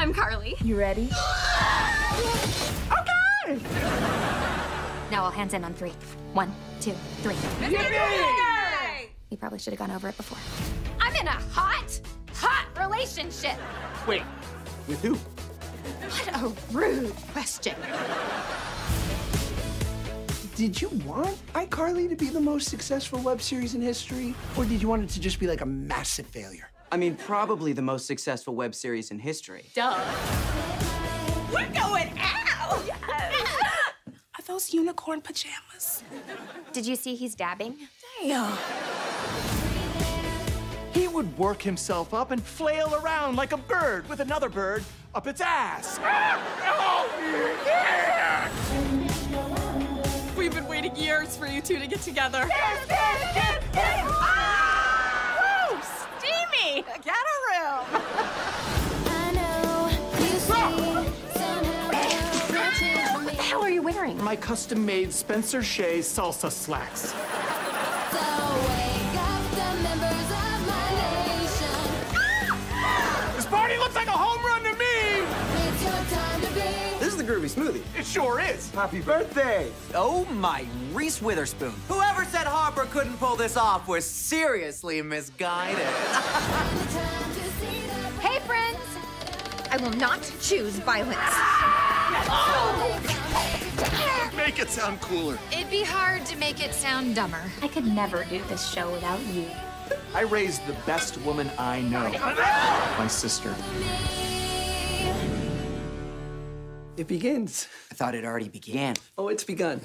I'm Carly. You ready? Oh, okay! Now all hands in on three. One, two, three. You probably should have gone over it before. I'm in a hot, hot relationship. Wait, with who? What a rude question. Did you want iCarly to be the most successful web series in history? Or did you want it to just be like a massive failure? I mean, probably the most successful web series in history. Duh. We're going out! Are those unicorn pajamas? Did you see he's dabbing? Damn. He would work himself up and flail around like a bird with another bird up its ass. We've been waiting years for you two to get together. Steamy! Get a room! What the hell are you wearing? My custom-made Spencer Shay salsa slacks. Groovy Smoothie. It sure is. Happy birthday! Oh my Reese Witherspoon. Whoever said Harper couldn't pull this off was seriously misguided. Hey, friends. I will not choose violence. Make it sound cooler. It'd be hard to make it sound dumber. I could never do this show without you. I raised the best woman I know. My sister. It begins. I thought it already began. Oh, it's begun.